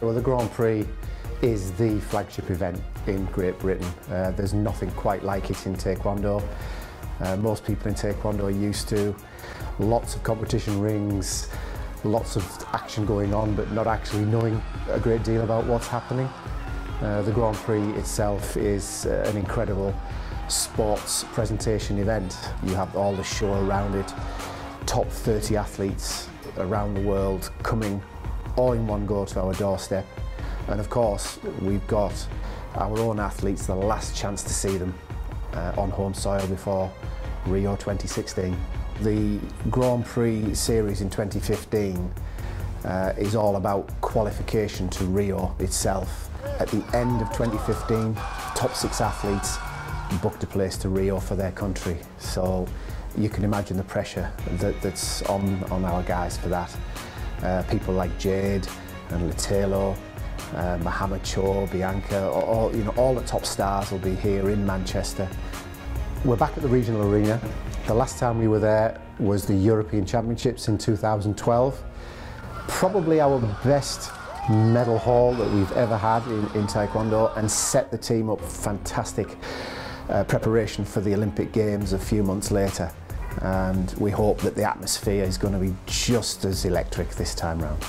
Well, the Grand Prix is the flagship event in Great Britain. Uh, there's nothing quite like it in Taekwondo. Uh, most people in Taekwondo are used to lots of competition rings, lots of action going on, but not actually knowing a great deal about what's happening. Uh, the Grand Prix itself is uh, an incredible sports presentation event. You have all the show around it, top 30 athletes around the world coming all in one go to our doorstep. And of course, we've got our own athletes the last chance to see them uh, on home soil before Rio 2016. The Grand Prix series in 2015 uh, is all about qualification to Rio itself. At the end of 2015, top six athletes booked a place to Rio for their country. So you can imagine the pressure that, that's on, on our guys for that. Uh, people like Jade and Lutalo, uh, Muhammad Bianca, all, you know, all the top stars will be here in Manchester. We're back at the regional arena. The last time we were there was the European Championships in 2012. Probably our best medal haul that we've ever had in, in Taekwondo and set the team up fantastic uh, preparation for the Olympic Games a few months later. And we hope that the atmosphere is going to be just as electric this time round.